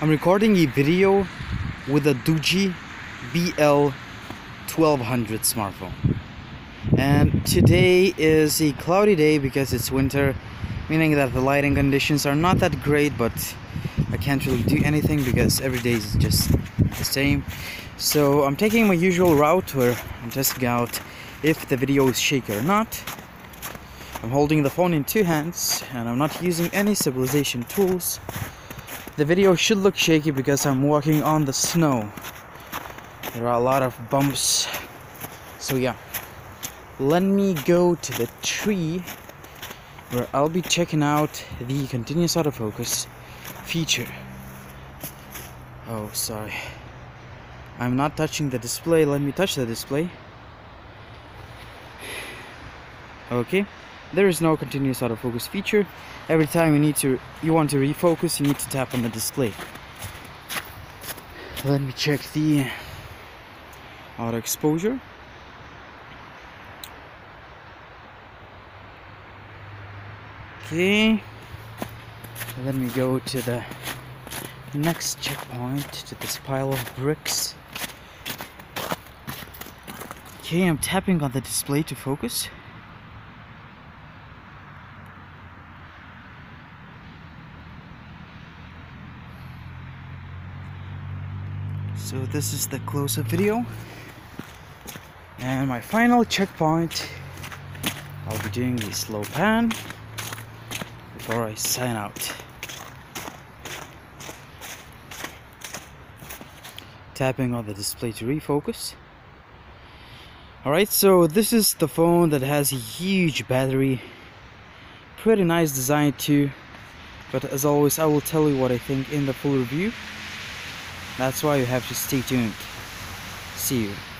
I'm recording a video with a Doogee BL1200 smartphone. And today is a cloudy day because it's winter, meaning that the lighting conditions are not that great, but I can't really do anything because every day is just the same. So I'm taking my usual route where I'm testing out if the video is shaky or not. I'm holding the phone in two hands and I'm not using any stabilization tools. The video should look shaky because I'm walking on the snow. There are a lot of bumps. So yeah. Let me go to the tree where I'll be checking out the continuous autofocus feature. Oh, sorry. I'm not touching the display. Let me touch the display. Okay. There is no continuous autofocus feature. Every time you need to you want to refocus, you need to tap on the display. Let me check the auto exposure. Okay. Let me go to the next checkpoint to this pile of bricks. Okay, I'm tapping on the display to focus. So this is the close-up video. And my final checkpoint, I'll be doing the slow pan before I sign out. Tapping on the display to refocus. Alright, so this is the phone that has a huge battery. Pretty nice design too. But as always, I will tell you what I think in the full review. That's why you have to stay tuned. See you.